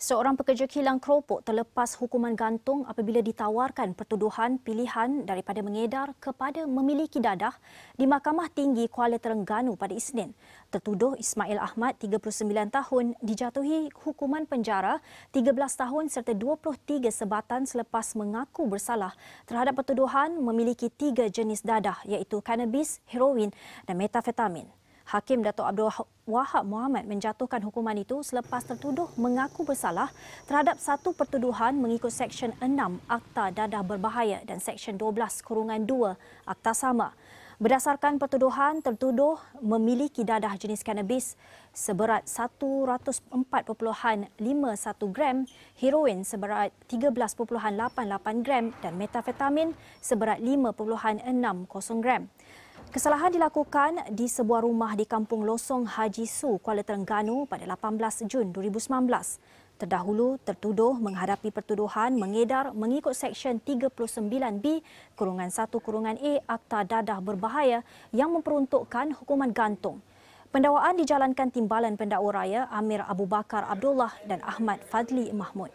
Seorang pekerja kilang keropok terlepas hukuman gantung apabila ditawarkan pertuduhan pilihan daripada mengedar kepada memiliki dadah di Mahkamah Tinggi Kuala Terengganu pada Isnin. Tertuduh Ismail Ahmad, 39 tahun, dijatuhi hukuman penjara 13 tahun serta 23 sebatan selepas mengaku bersalah terhadap pertuduhan memiliki tiga jenis dadah iaitu cannabis, heroin dan metafetamin. Hakim Datuk Abdul Wahab Muhammad menjatuhkan hukuman itu selepas tertuduh mengaku bersalah terhadap satu pertuduhan mengikut Seksyen 6 Akta Dadah Berbahaya dan Seksyen 12 Kurungan 2 Akta Sama. Berdasarkan pertuduhan, tertuduh memiliki dadah jenis kanabis seberat 104.51 gram, heroin seberat 13.88 gram dan metafetamin seberat 5.60 gram. Kesalahan dilakukan di sebuah rumah di Kampung Losong Haji Su, Kuala Terengganu pada 18 Jun 2019. Terdahulu tertuduh menghadapi pertuduhan mengedar mengikut Seksyen 39B kurungan 1 kurungan A Akta Dadah Berbahaya yang memperuntukkan hukuman gantung. Pendakwaan dijalankan Timbalan Pendakwa Raya Amir Abu Bakar Abdullah dan Ahmad Fadli Mahmud.